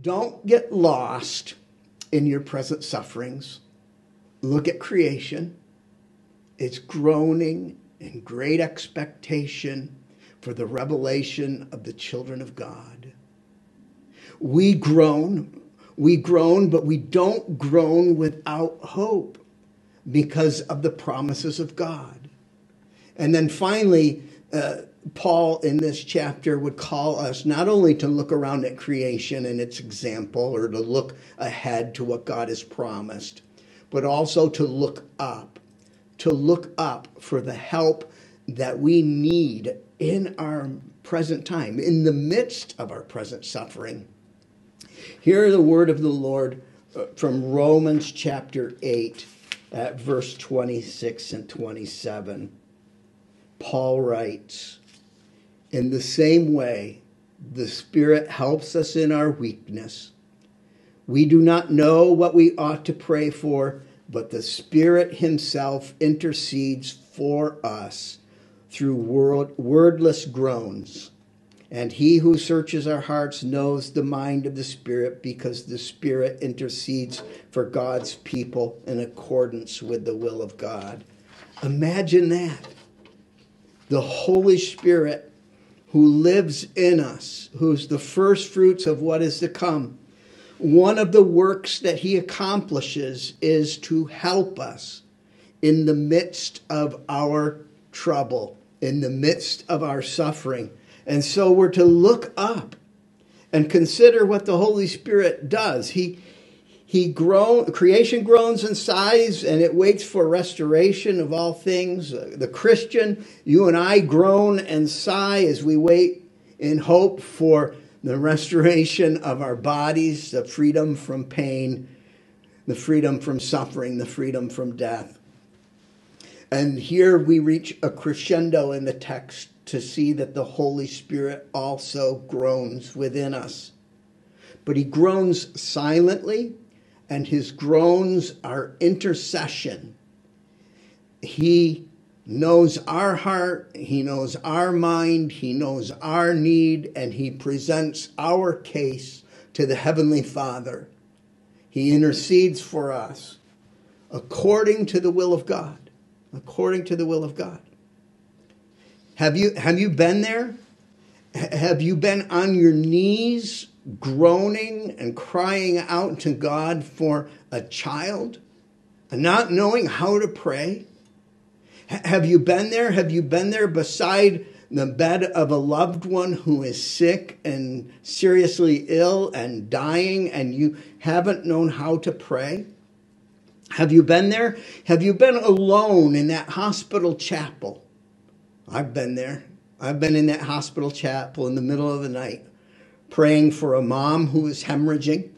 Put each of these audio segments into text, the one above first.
Don't get lost in your present sufferings. Look at creation. It's groaning in great expectation for the revelation of the children of God. We groan, we groan, but we don't groan without hope because of the promises of God. And then finally, uh, Paul in this chapter would call us not only to look around at creation and its example or to look ahead to what God has promised, but also to look up, to look up for the help that we need in our present time, in the midst of our present suffering. Hear the word of the Lord uh, from Romans chapter 8 at verse 26 and 27. Paul writes, In the same way, the Spirit helps us in our weakness. We do not know what we ought to pray for, but the Spirit Himself intercedes for us through word, wordless groans. And he who searches our hearts knows the mind of the Spirit because the Spirit intercedes for God's people in accordance with the will of God. Imagine that. The Holy Spirit who lives in us, who's the first fruits of what is to come. One of the works that he accomplishes is to help us in the midst of our trouble, in the midst of our suffering and so we're to look up and consider what the Holy Spirit does. He he groan creation groans in sighs and it waits for restoration of all things. Uh, the Christian, you and I groan and sigh as we wait in hope for the restoration of our bodies, the freedom from pain, the freedom from suffering, the freedom from death. And here we reach a crescendo in the text to see that the Holy Spirit also groans within us. But he groans silently, and his groans are intercession. He knows our heart, he knows our mind, he knows our need, and he presents our case to the Heavenly Father. He intercedes for us according to the will of God. According to the will of God. Have you have you been there? Have you been on your knees groaning and crying out to God for a child and not knowing how to pray? Have you been there? Have you been there beside the bed of a loved one who is sick and seriously ill and dying and you haven't known how to pray? Have you been there? Have you been alone in that hospital chapel? I've been there. I've been in that hospital chapel in the middle of the night praying for a mom who was hemorrhaging,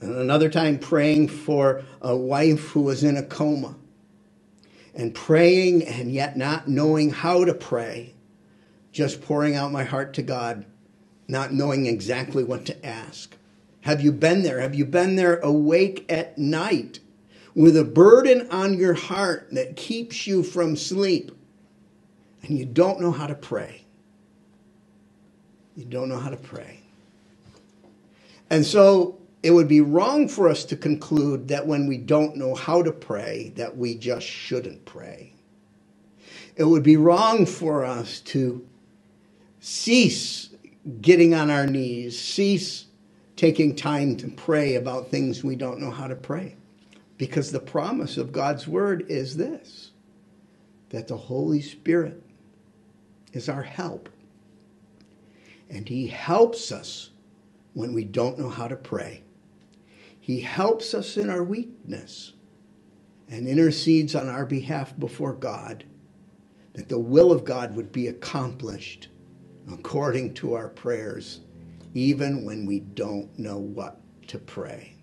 and another time praying for a wife who was in a coma, and praying and yet not knowing how to pray, just pouring out my heart to God, not knowing exactly what to ask. Have you been there? Have you been there awake at night with a burden on your heart that keeps you from sleep? and you don't know how to pray. You don't know how to pray. And so it would be wrong for us to conclude that when we don't know how to pray, that we just shouldn't pray. It would be wrong for us to cease getting on our knees, cease taking time to pray about things we don't know how to pray. Because the promise of God's word is this that the Holy Spirit is our help. And He helps us when we don't know how to pray. He helps us in our weakness and intercedes on our behalf before God that the will of God would be accomplished according to our prayers, even when we don't know what to pray.